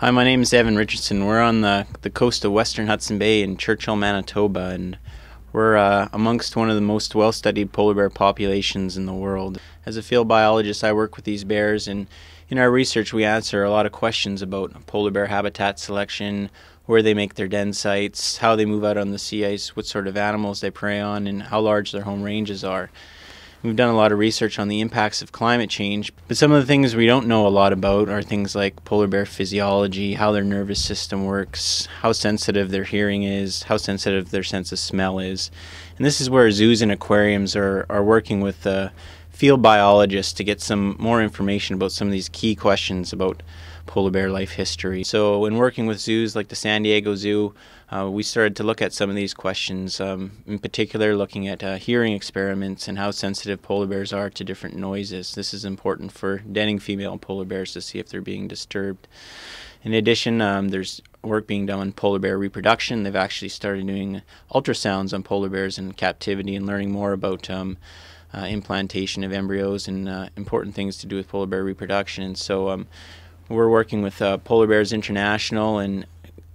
Hi, my name is Evan Richardson. We're on the, the coast of western Hudson Bay in Churchill, Manitoba, and we're uh, amongst one of the most well studied polar bear populations in the world. As a field biologist, I work with these bears, and in our research, we answer a lot of questions about polar bear habitat selection, where they make their den sites, how they move out on the sea ice, what sort of animals they prey on, and how large their home ranges are. We've done a lot of research on the impacts of climate change, but some of the things we don't know a lot about are things like polar bear physiology, how their nervous system works, how sensitive their hearing is, how sensitive their sense of smell is. And this is where zoos and aquariums are, are working with uh, field biologists to get some more information about some of these key questions about polar bear life history. So, in working with zoos like the San Diego Zoo, uh, we started to look at some of these questions, um, in particular, looking at uh, hearing experiments and how sensitive polar bears are to different noises. This is important for denning female polar bears to see if they're being disturbed. In addition, um, there's work being done on polar bear reproduction. They've actually started doing ultrasounds on polar bears in captivity and learning more about um, uh, implantation of embryos and uh, important things to do with polar bear reproduction. And so um, we're working with uh, Polar Bears International and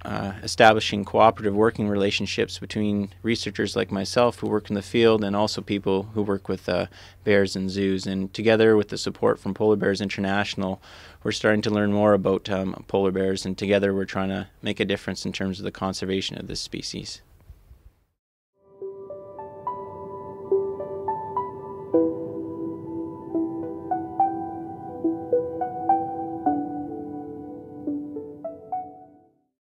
uh, establishing cooperative working relationships between researchers like myself who work in the field and also people who work with uh, bears and zoos. And together with the support from Polar Bears International, we're starting to learn more about um, polar bears, and together we're trying to make a difference in terms of the conservation of this species.